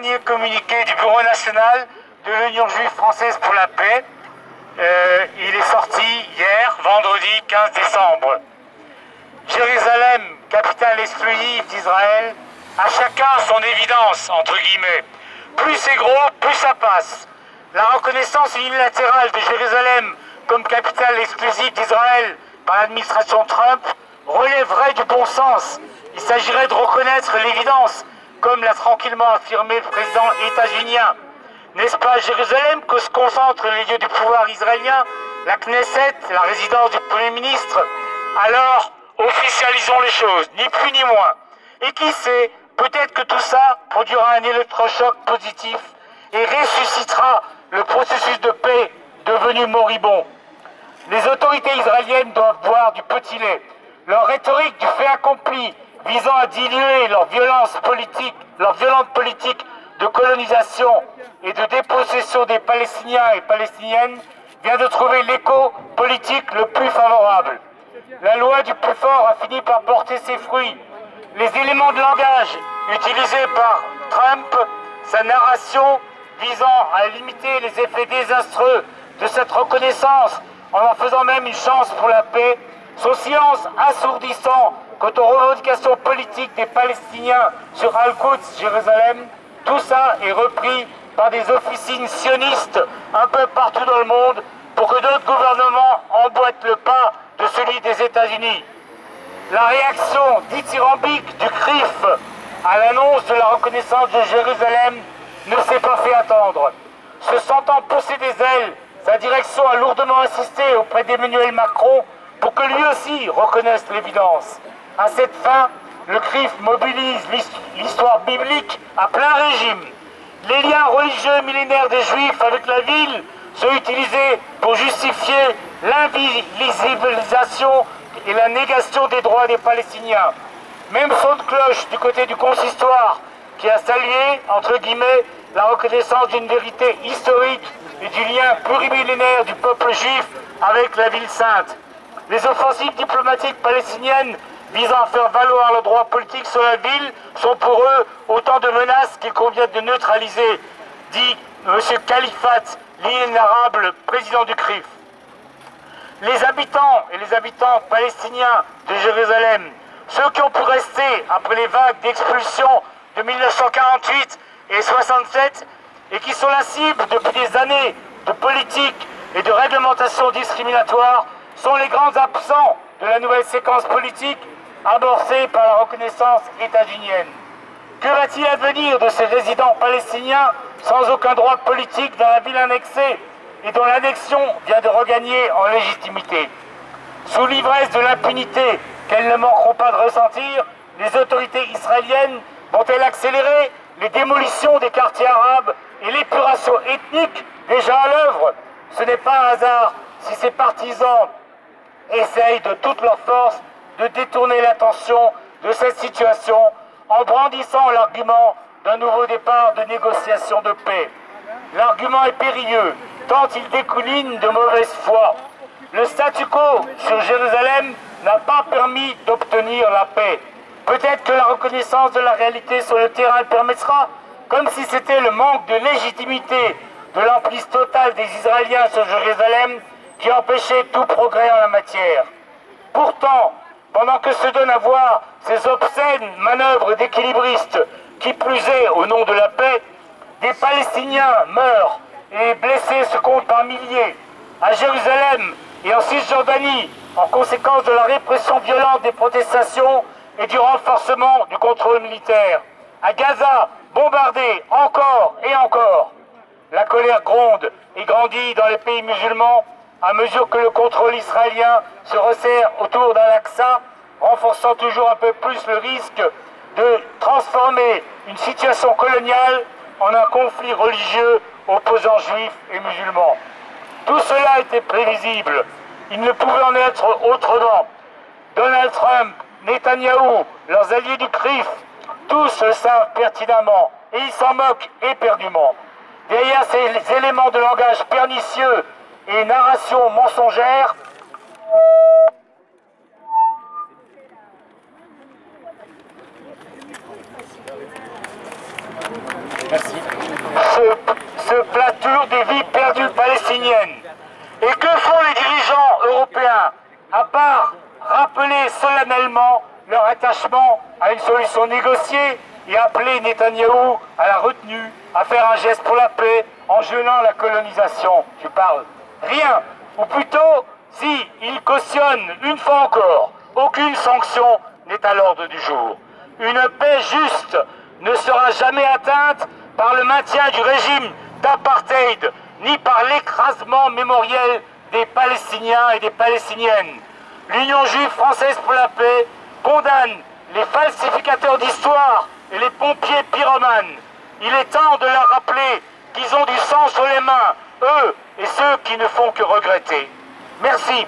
Dernier communiqué du Bureau national de l'Union juive française pour la paix. Euh, il est sorti hier, vendredi 15 décembre. Jérusalem, capitale exclusive d'Israël, à chacun son évidence, entre guillemets. Plus c'est gros, plus ça passe. La reconnaissance unilatérale de Jérusalem comme capitale exclusive d'Israël par l'administration Trump relèverait du bon sens. Il s'agirait de reconnaître l'évidence, comme l'a tranquillement affirmé le président états-unien. N'est-ce pas à Jérusalem que se concentrent les lieux du pouvoir israélien, la Knesset, la résidence du Premier ministre? Alors, officialisons les choses, ni plus ni moins. Et qui sait, peut-être que tout ça produira un électrochoc positif et ressuscitera le processus de paix devenu moribond. Les autorités israéliennes doivent boire du petit lait. Leur rhétorique du fait accompli visant à diluer leur violence politique, leur violente politique de colonisation et de dépossession des Palestiniens et Palestiniennes vient de trouver l'écho politique le plus favorable. La loi du plus fort a fini par porter ses fruits. Les éléments de langage utilisés par Trump, sa narration visant à limiter les effets désastreux de cette reconnaissance en en faisant même une chance pour la paix, son silence assourdissant quant aux revendications politiques des Palestiniens sur Al-Quds, Jérusalem, tout ça est repris par des officines sionistes un peu partout dans le monde pour que d'autres gouvernements emboîtent le pas de celui des États-Unis. La réaction dithyrambique du CRIF à l'annonce de la reconnaissance de Jérusalem ne s'est pas fait attendre. Se sentant pousser des ailes, sa direction a lourdement insisté auprès d'Emmanuel Macron pour que lui aussi reconnaisse l'évidence. À cette fin, le CRIF mobilise l'histoire biblique à plein régime. Les liens religieux millénaires des Juifs avec la ville sont utilisés pour justifier l'invisibilisation et la négation des droits des Palestiniens. Même son de cloche du côté du consistoire qui a salué, entre guillemets, la reconnaissance d'une vérité historique et du lien plurimillénaire du peuple juif avec la ville sainte. Les offensives diplomatiques palestiniennes visant à faire valoir le droit politique sur la ville sont pour eux autant de menaces qu'il convient de neutraliser, dit M. Khalifat, l'inénarrable président du CRIF. Les habitants et les habitants palestiniens de Jérusalem, ceux qui ont pu rester après les vagues d'expulsion de 1948 et 67 et qui sont la cible depuis des années de politique et de réglementation discriminatoire, sont les grands absents de la nouvelle séquence politique amorcée par la reconnaissance états-unienne. Que va-t-il advenir de ces résidents palestiniens sans aucun droit politique dans la ville annexée et dont l'annexion vient de regagner en légitimité? Sous l'ivresse de l'impunité qu'elles ne manqueront pas de ressentir, les autorités israéliennes vont-elles accélérer les démolitions des quartiers arabes et l'épuration ethnique déjà à l'œuvre? Ce n'est pas un hasard si ces partisans essayent de toute leur force de détourner l'attention de cette situation en brandissant l'argument d'un nouveau départ de négociations de paix. L'argument est périlleux, tant il découline de mauvaise foi. Le statu quo sur Jérusalem n'a pas permis d'obtenir la paix. Peut-être que la reconnaissance de la réalité sur le terrain permettra, comme si c'était le manque de légitimité de l'emprise totale des Israéliens sur Jérusalem qui empêchait tout progrès en la matière. Pourtant, pendant que se donnent à voir ces obscènes manœuvres d'équilibristes, qui plus est au nom de la paix, des Palestiniens meurent et blessés se comptent par milliers. À Jérusalem et en Cisjordanie, en conséquence de la répression violente des protestations et du renforcement du contrôle militaire. À Gaza, bombardé encore et encore. La colère gronde et grandit dans les pays musulmans à mesure que le contrôle israélien se resserre autour d'Al-Aqsa, renforçant toujours un peu plus le risque de transformer une situation coloniale en un conflit religieux opposant juifs et musulmans. Tout cela était prévisible. Il ne pouvait en être autrement. Donald Trump, Netanyahou, leurs alliés du CRIF, tous le savent pertinemment et ils s'en moquent éperdument. Derrière ces éléments de langage pernicieux et narration mensongère, ce, ce plature des vies perdues palestiniennes. Et que font les dirigeants européens à part rappeler solennellement leur attachement à une solution négociée et appeler Netanyahou à la retenue, à faire un geste pour la paix en gelant la colonisation? Je parle. Rien. Ou plutôt, si il cautionne une fois encore, aucune sanction n'est à l'ordre du jour. Une paix juste ne sera jamais atteinte par le maintien du régime d'apartheid, ni par l'écrasement mémoriel des Palestiniens et des Palestiniennes. L'Union juive française pour la paix condamne les falsificateurs d'histoire et les pompiers pyromanes. Il est temps de leur rappeler qu'ils ont du sang sur les mains, eux et ceux qui ne font que regretter. Merci.